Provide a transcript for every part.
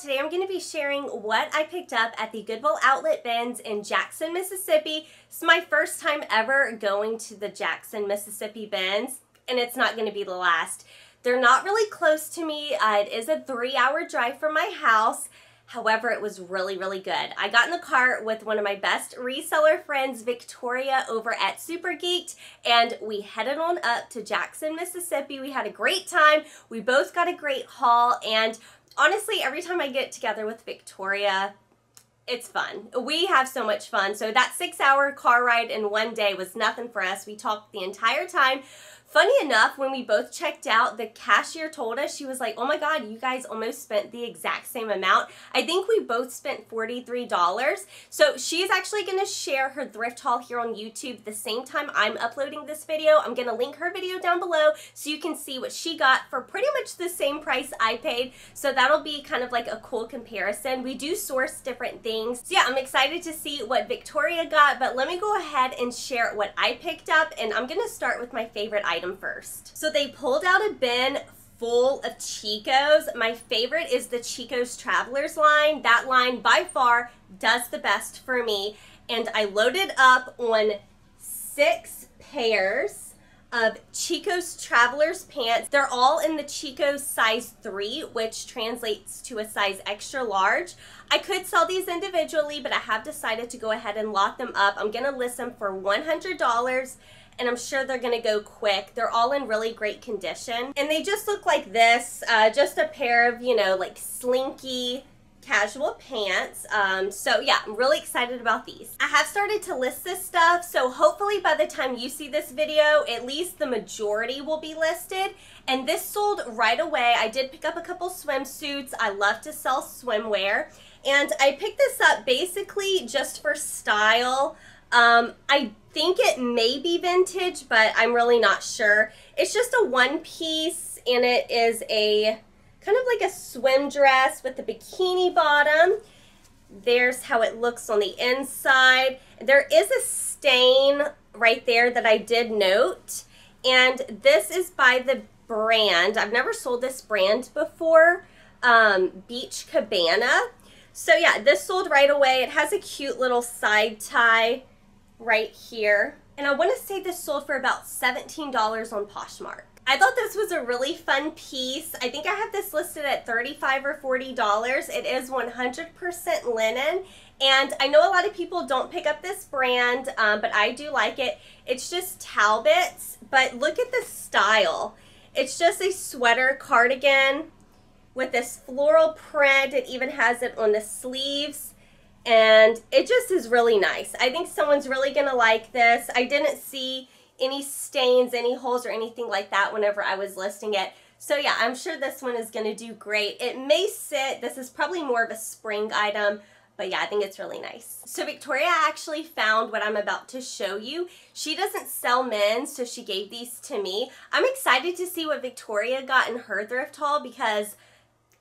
Today I'm going to be sharing what I picked up at the Goodwill Outlet bins in Jackson, Mississippi. It's my first time ever going to the Jackson, Mississippi bins, and it's not going to be the last. They're not really close to me. Uh, it is a three hour drive from my house. However, it was really, really good. I got in the car with one of my best reseller friends, Victoria, over at Super Geeked, and we headed on up to Jackson, Mississippi. We had a great time. We both got a great haul, and honestly, every time I get together with Victoria, it's fun. We have so much fun. So that six hour car ride in one day was nothing for us. We talked the entire time. Funny enough, when we both checked out, the cashier told us, she was like, oh my God, you guys almost spent the exact same amount. I think we both spent $43. So she's actually going to share her thrift haul here on YouTube the same time I'm uploading this video. I'm going to link her video down below so you can see what she got for pretty much the same price I paid. So that'll be kind of like a cool comparison. We do source different things. So yeah, I'm excited to see what Victoria got, but let me go ahead and share what I picked up. And I'm going to start with my favorite item item first. So they pulled out a bin full of Chico's. My favorite is the Chico's Travelers line. That line by far does the best for me. And I loaded up on six pairs of Chico's Travelers pants. They're all in the Chico's size 3, which translates to a size extra large. I could sell these individually, but I have decided to go ahead and lock them up. I'm going to list them for $100 and I'm sure they're gonna go quick. They're all in really great condition. And they just look like this, uh, just a pair of, you know, like slinky casual pants. Um, so yeah, I'm really excited about these. I have started to list this stuff, so hopefully by the time you see this video, at least the majority will be listed. And this sold right away. I did pick up a couple swimsuits. I love to sell swimwear. And I picked this up basically just for style. Um, I think it may be vintage, but I'm really not sure. It's just a one piece and it is a kind of like a swim dress with a bikini bottom. There's how it looks on the inside. There is a stain right there that I did note. And this is by the brand. I've never sold this brand before. Um, Beach Cabana. So yeah, this sold right away. It has a cute little side tie right here. And I want to say this sold for about $17 on Poshmark. I thought this was a really fun piece. I think I have this listed at 35 or $40. It is 100% linen. And I know a lot of people don't pick up this brand, um, but I do like it. It's just Talbot's, but look at the style. It's just a sweater cardigan with this floral print. It even has it on the sleeves and it just is really nice. I think someone's really going to like this. I didn't see any stains, any holes or anything like that whenever I was listing it. So yeah, I'm sure this one is going to do great. It may sit, this is probably more of a spring item, but yeah, I think it's really nice. So Victoria actually found what I'm about to show you. She doesn't sell men's, so she gave these to me. I'm excited to see what Victoria got in her thrift haul because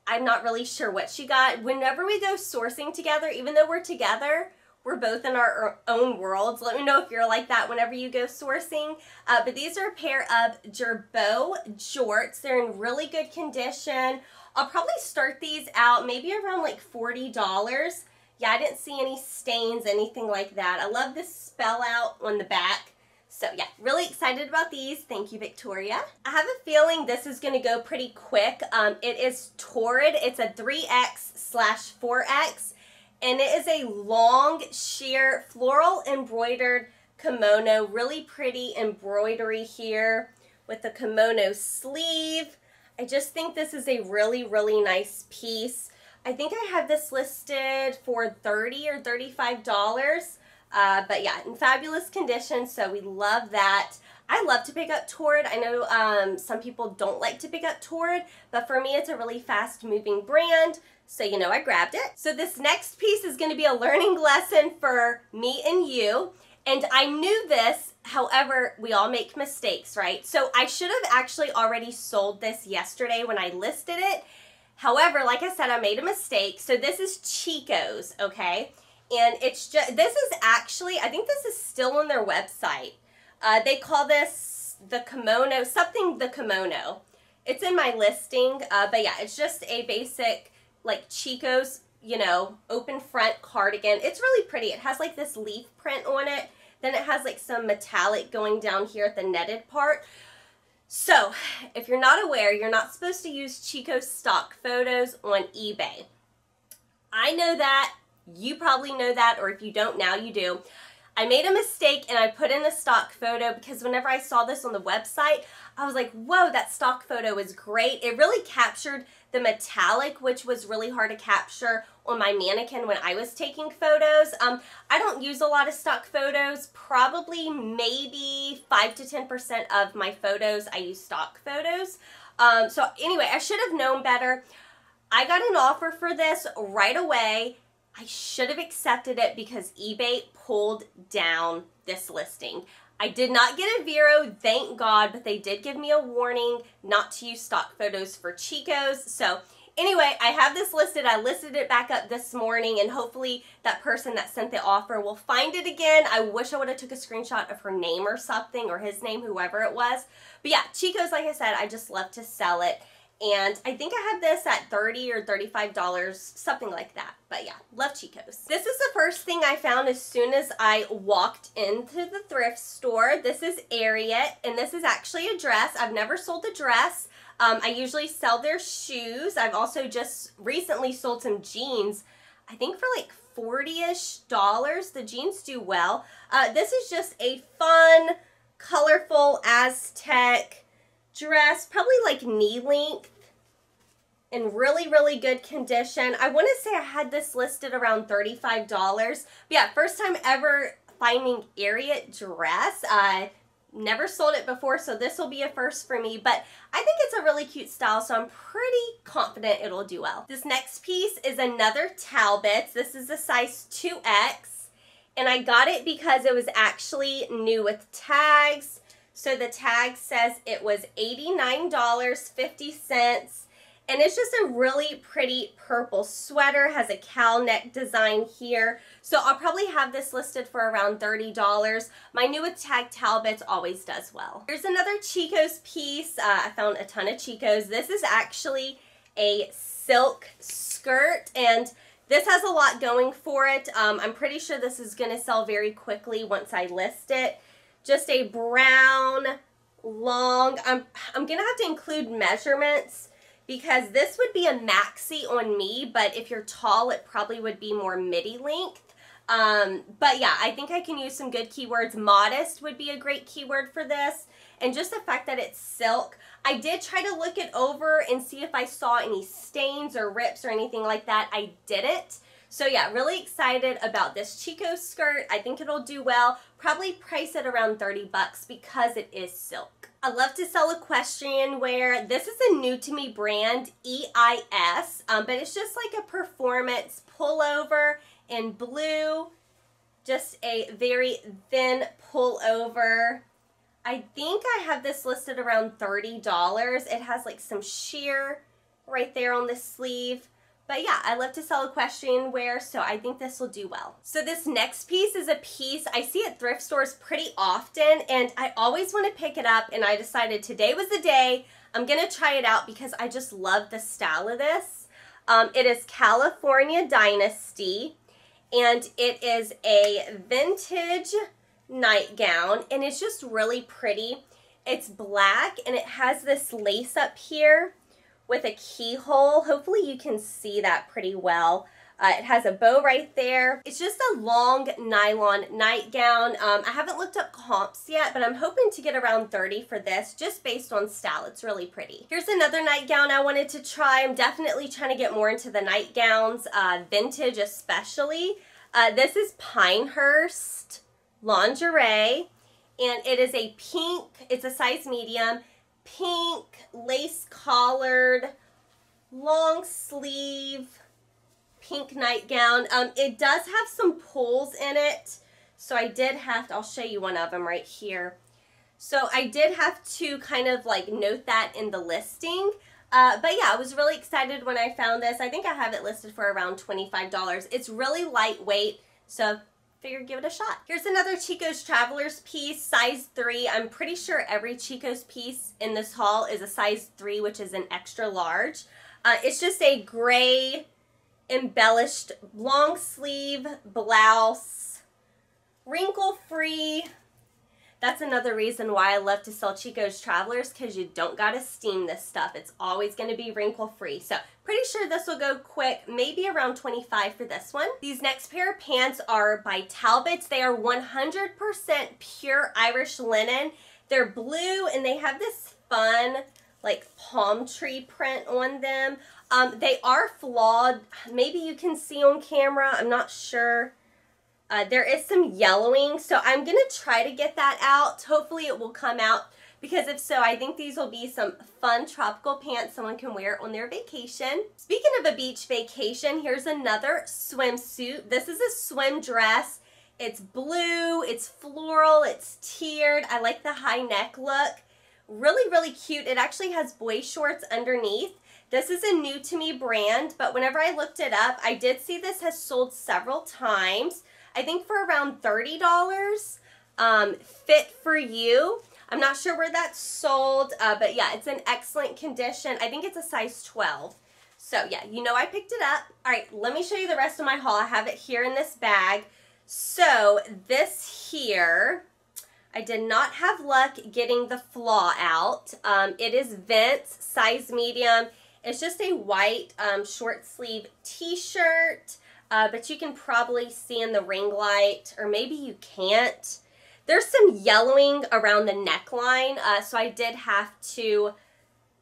I'm not really sure what she got. Whenever we go sourcing together, even though we're together, we're both in our own worlds. Let me know if you're like that whenever you go sourcing. Uh, but these are a pair of Girbaud jorts. They're in really good condition. I'll probably start these out maybe around like $40. Yeah, I didn't see any stains, anything like that. I love this spell out on the back. So yeah, really excited about these. Thank you, Victoria. I have a feeling this is gonna go pretty quick. Um, it is Torrid. It's a 3X slash 4X, and it is a long sheer floral embroidered kimono. Really pretty embroidery here with the kimono sleeve. I just think this is a really, really nice piece. I think I have this listed for 30 or $35. Uh, but yeah, in fabulous condition, so we love that. I love to pick up Torrid. I know um, some people don't like to pick up Torrid, but for me it's a really fast moving brand. So, you know, I grabbed it. So this next piece is going to be a learning lesson for me and you. And I knew this, however, we all make mistakes, right? So I should have actually already sold this yesterday when I listed it. However, like I said, I made a mistake. So this is Chico's, okay? And it's just, this is actually, I think this is still on their website. Uh, they call this the kimono, something the kimono. It's in my listing, uh, but yeah, it's just a basic like Chico's, you know, open front cardigan. It's really pretty. It has like this leaf print on it. Then it has like some metallic going down here at the netted part. So, if you're not aware, you're not supposed to use Chico stock photos on eBay. I know that. You probably know that, or if you don't now, you do. I made a mistake and I put in a stock photo because whenever I saw this on the website, I was like, whoa, that stock photo is great. It really captured the metallic, which was really hard to capture on my mannequin when I was taking photos. Um, I don't use a lot of stock photos. Probably maybe 5 to 10% of my photos, I use stock photos. Um, so anyway, I should have known better. I got an offer for this right away. I should have accepted it because eBay pulled down this listing. I did not get a VeRO, thank God, but they did give me a warning not to use stock photos for Chicos. So anyway, I have this listed. I listed it back up this morning and hopefully that person that sent the offer will find it again. I wish I would have took a screenshot of her name or something or his name, whoever it was. But yeah, Chico's, like I said, I just love to sell it. And I think I had this at 30 or $35, something like that. But yeah, love Chico's. This is the first thing I found as soon as I walked into the thrift store. This is Ariat, and this is actually a dress. I've never sold a dress. Um, I usually sell their shoes. I've also just recently sold some jeans, I think for like 40-ish dollars. The jeans do well. Uh, this is just a fun, colorful Aztec dress, probably like knee length in really, really good condition. I want to say I had this listed around $35. But yeah, first time ever finding Ariat dress. I never sold it before, so this will be a first for me. But I think it's a really cute style, so I'm pretty confident it'll do well. This next piece is another Talbots. This is a size 2X. And I got it because it was actually new with tags. So the tag says it was $89.50. And it's just a really pretty purple sweater, has a cow neck design here. So I'll probably have this listed for around $30. My new with tag Talbots always does well. Here's another Chico's piece. Uh, I found a ton of Chico's. This is actually a silk skirt and this has a lot going for it. Um, I'm pretty sure this is going to sell very quickly once I list it just a brown, long, I'm, I'm going to have to include measurements because this would be a maxi on me, but if you're tall, it probably would be more midi length. Um, but yeah, I think I can use some good keywords. Modest would be a great keyword for this. And just the fact that it's silk. I did try to look it over and see if I saw any stains or rips or anything like that. I didn't. So yeah, really excited about this Chico skirt. I think it'll do well. Probably price it around 30 bucks because it is silk. I love to sell equestrian wear. This is a new to me brand, EIS, um, but it's just like a performance pullover in blue. Just a very thin pullover. I think I have this listed around $30. It has like some sheer right there on the sleeve. But yeah, I love to sell equestrian wear, so I think this will do well. So this next piece is a piece I see at thrift stores pretty often, and I always want to pick it up, and I decided today was the day. I'm going to try it out because I just love the style of this. Um, it is California Dynasty, and it is a vintage nightgown, and it's just really pretty. It's black, and it has this lace up here with a keyhole. Hopefully you can see that pretty well. Uh, it has a bow right there. It's just a long nylon nightgown. Um, I haven't looked up comps yet, but I'm hoping to get around 30 for this just based on style. It's really pretty. Here's another nightgown I wanted to try. I'm definitely trying to get more into the nightgowns, uh, vintage especially. Uh, this is Pinehurst lingerie, and it is a pink, it's a size medium, pink lace collared long sleeve pink nightgown. Um, it does have some pulls in it. So I did have to, I'll show you one of them right here. So I did have to kind of like note that in the listing. Uh, but yeah, I was really excited when I found this. I think I have it listed for around $25. It's really lightweight. So figured give it a shot. Here's another Chico's Travelers piece, size 3. I'm pretty sure every Chico's piece in this haul is a size 3, which is an extra large. Uh, it's just a gray embellished long sleeve blouse, wrinkle free. That's another reason why I love to sell Chico's Travelers because you don't got to steam this stuff. It's always going to be wrinkle free. So pretty sure this will go quick, maybe around 25 for this one. These next pair of pants are by Talbots. They are 100% pure Irish linen. They're blue and they have this fun like palm tree print on them. Um, they are flawed. Maybe you can see on camera. I'm not sure. Uh, there is some yellowing, so I'm going to try to get that out. Hopefully it will come out because if so, I think these will be some fun tropical pants someone can wear on their vacation. Speaking of a beach vacation, here's another swimsuit. This is a swim dress. It's blue, it's floral, it's tiered. I like the high neck look. Really, really cute. It actually has boy shorts underneath. This is a new to me brand, but whenever I looked it up, I did see this has sold several times. I think for around $30. Um, fit for you. I'm not sure where that's sold, uh, but yeah, it's in excellent condition. I think it's a size 12. So yeah, you know I picked it up. All right, let me show you the rest of my haul. I have it here in this bag. So this here, I did not have luck getting the flaw out. Um, it is Vince, size medium. It's just a white um, short sleeve t-shirt, uh, but you can probably see in the ring light, or maybe you can't. There's some yellowing around the neckline, uh, so I did have to,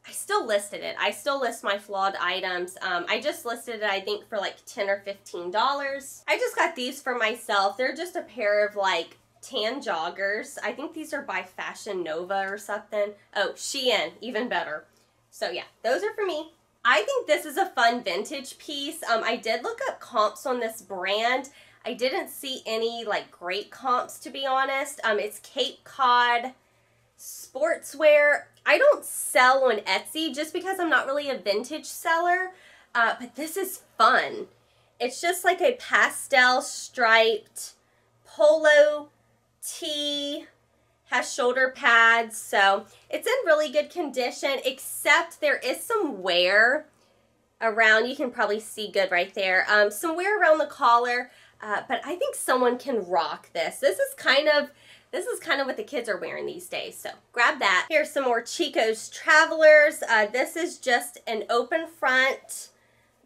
I still listed it. I still list my flawed items. Um, I just listed it, I think, for like 10 or $15. I just got these for myself. They're just a pair of like tan joggers. I think these are by Fashion Nova or something. Oh, Shein, even better. So yeah, those are for me. I think this is a fun vintage piece. Um, I did look up comps on this brand. I didn't see any like great comps to be honest. Um, it's Cape Cod sportswear. I don't sell on Etsy just because I'm not really a vintage seller, uh, but this is fun. It's just like a pastel striped polo tee, has shoulder pads, so it's in really good condition, except there is some wear around. You can probably see good right there. Um, some wear around the collar. Uh, but I think someone can rock this. This is kind of this is kind of what the kids are wearing these days. So grab that. Here's some more Chico's Travelers. Uh, this is just an open front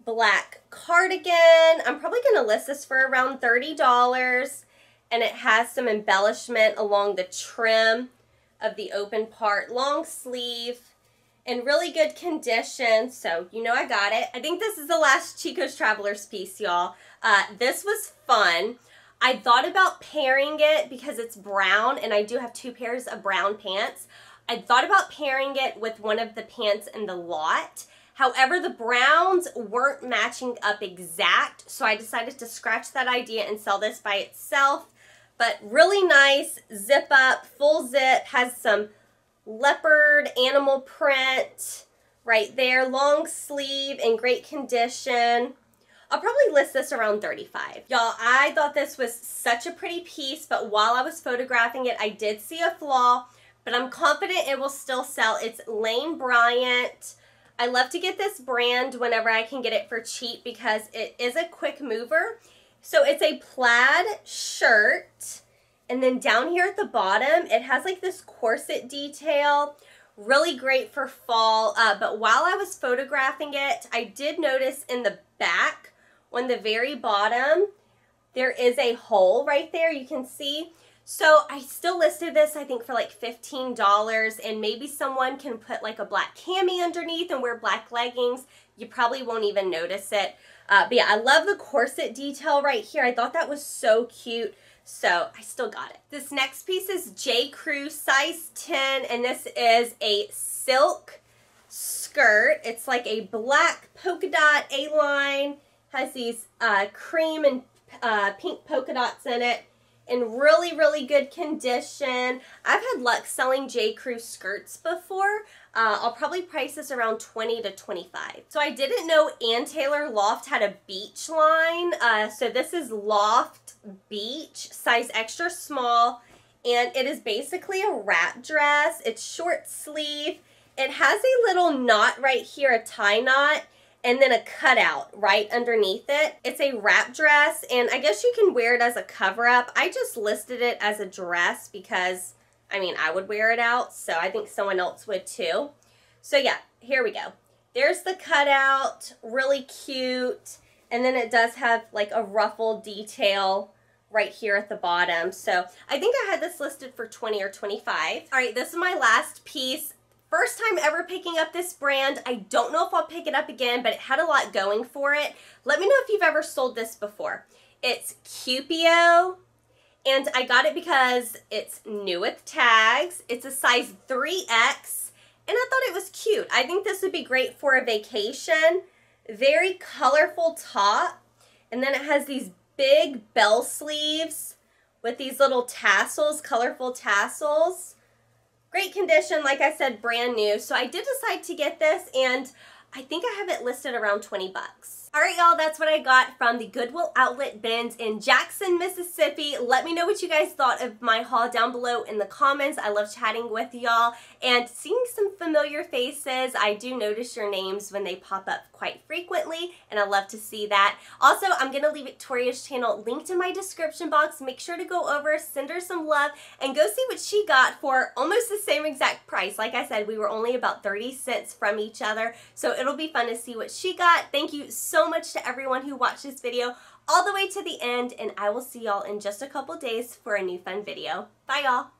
black cardigan. I'm probably going to list this for around $30. And it has some embellishment along the trim of the open part. Long sleeve in really good condition. So you know I got it. I think this is the last Chico's Travelers piece, y'all. Uh, this was fun. I thought about pairing it because it's brown and I do have two pairs of brown pants. I thought about pairing it with one of the pants in the lot. However, the browns weren't matching up exact, so I decided to scratch that idea and sell this by itself. But really nice, zip up, full zip, has some leopard animal print right there, long sleeve in great condition. I'll probably list this around 35. Y'all, I thought this was such a pretty piece, but while I was photographing it, I did see a flaw, but I'm confident it will still sell. It's Lane Bryant. I love to get this brand whenever I can get it for cheap because it is a quick mover. So it's a plaid shirt. And then down here at the bottom, it has like this corset detail. Really great for fall. Uh, but while I was photographing it, I did notice in the back on the very bottom, there is a hole right there you can see. So I still listed this, I think, for like $15 and maybe someone can put like a black cami underneath and wear black leggings. You probably won't even notice it. Uh, but yeah, I love the corset detail right here. I thought that was so cute. So I still got it. This next piece is J. Crew size 10 and this is a silk skirt. It's like a black polka dot A-line has these uh, cream and uh, pink polka dots in it in really, really good condition. I've had luck selling J. Crew skirts before. Uh, I'll probably price this around 20 to 25. So I didn't know Ann Taylor Loft had a beach line. Uh, so this is Loft Beach, size extra small. And it is basically a wrap dress. It's short sleeve. It has a little knot right here, a tie knot and then a cutout right underneath it. It's a wrap dress, and I guess you can wear it as a cover-up. I just listed it as a dress because, I mean, I would wear it out, so I think someone else would too. So yeah, here we go. There's the cutout, really cute, and then it does have like a ruffle detail right here at the bottom. So I think I had this listed for 20 or 25. All right, this is my last piece. First time ever picking up this brand. I don't know if I'll pick it up again, but it had a lot going for it. Let me know if you've ever sold this before. It's Cupio, and I got it because it's new with tags. It's a size 3X, and I thought it was cute. I think this would be great for a vacation. Very colorful top, and then it has these big bell sleeves with these little tassels, colorful tassels. Great condition, like I said, brand new. So I did decide to get this and I think I have it listed around 20 bucks. All right, y'all, that's what I got from the Goodwill Outlet bins in Jackson, Mississippi. Let me know what you guys thought of my haul down below in the comments. I love chatting with y'all and seeing some familiar faces. I do notice your names when they pop up quite frequently, and I love to see that. Also, I'm going to leave Victoria's channel linked in my description box. Make sure to go over, send her some love, and go see what she got for almost the same exact price. Like I said, we were only about 30 cents from each other, so it'll be fun to see what she got. Thank you so much to everyone who watched this video all the way to the end, and I will see y'all in just a couple days for a new fun video. Bye, y'all.